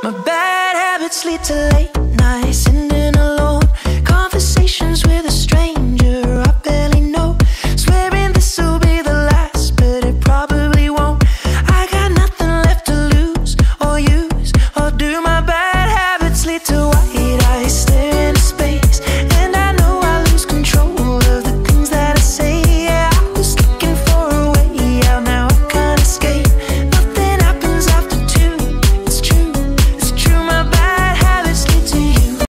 My bad habits lead to late nights and